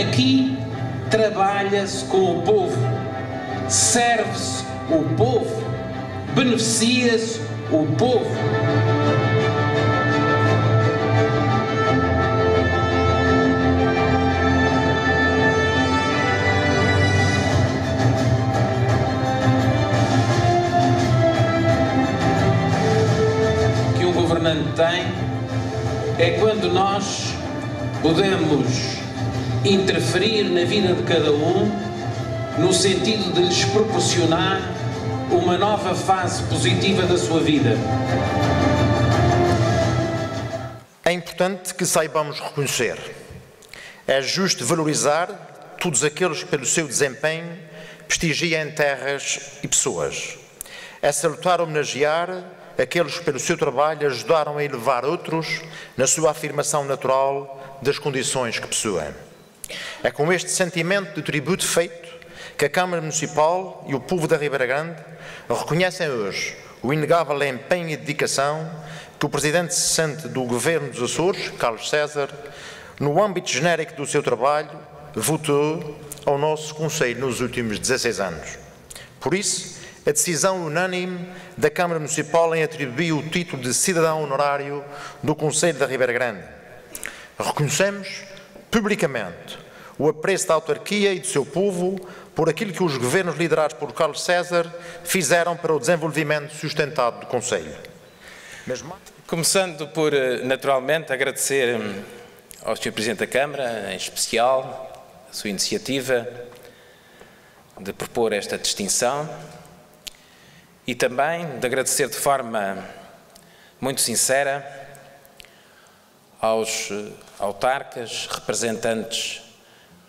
Aqui trabalha-se com o povo, serve-se o povo, beneficia-se o povo. que um governante tem é quando nós podemos interferir na vida de cada um no sentido de lhes proporcionar uma nova fase positiva da sua vida. É importante que saibamos reconhecer. É justo valorizar todos aqueles que, pelo seu desempenho, prestigiam terras e pessoas. É salutar homenagear aqueles que, pelo seu trabalho, ajudaram a elevar outros na sua afirmação natural das condições que possuem. É com este sentimento de tributo feito que a Câmara Municipal e o povo da Ribeira Grande reconhecem hoje o inegável empenho e dedicação que o Presidente cessante do Governo dos Açores, Carlos César, no âmbito genérico do seu trabalho, votou ao nosso Conselho nos últimos 16 anos. Por isso, a decisão unânime da Câmara Municipal em atribuir o título de cidadão honorário do Conselho da Ribeira Grande. Reconhecemos publicamente o apreço da autarquia e do seu povo por aquilo que os governos liderados por Carlos César fizeram para o desenvolvimento sustentado do Conselho. Mas... Começando por, eh, naturalmente, agradecer hum, ao Sr. Presidente da Câmara, em especial, a sua iniciativa de propor esta distinção e também de agradecer de forma muito sincera aos eh, autarcas, representantes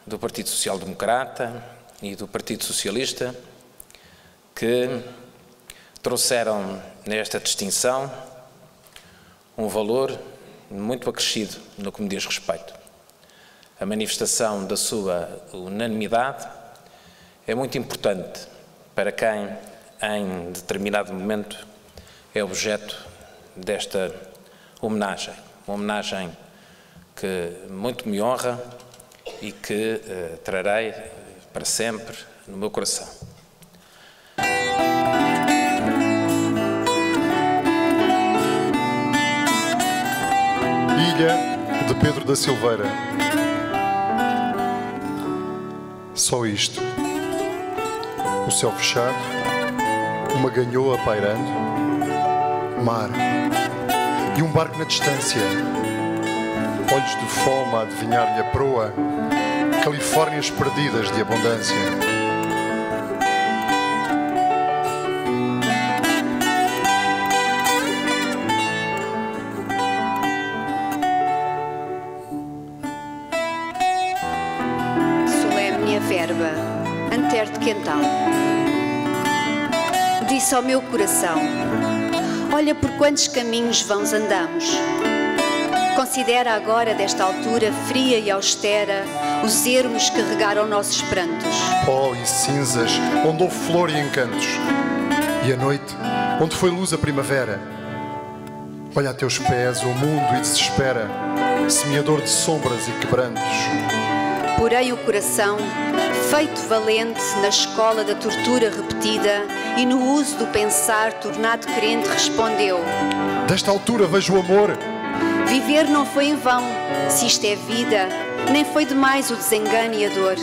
do Partido Social Democrata e do Partido Socialista, que trouxeram nesta distinção um valor muito acrescido no que me diz respeito. A manifestação da sua unanimidade é muito importante para quem, em determinado momento, é objeto desta homenagem. Uma homenagem que muito me honra e que uh, trarei para sempre no meu coração. Ilha de Pedro da Silveira. Só isto. O céu fechado, uma ganhoa pairando, mar e um barco na distância. Olhos de fome a adivinhar-lhe a proa, Califórnias perdidas de abundância. Solene a verba, antero de quental. Disse ao meu coração: Olha por quantos caminhos vãos andamos. Considera agora, desta altura fria e austera, os ermos que regaram nossos prantos. Pó e cinzas, onde houve flor e encantos. E a noite, onde foi luz a primavera. Olha a teus pés o mundo e desespera, semeador de sombras e quebrantos. Porém, o coração, feito valente na escola da tortura repetida e no uso do pensar tornado crente, respondeu: Desta altura vejo o amor. Viver não foi em vão, se isto é vida, nem foi demais o desengano e a dor.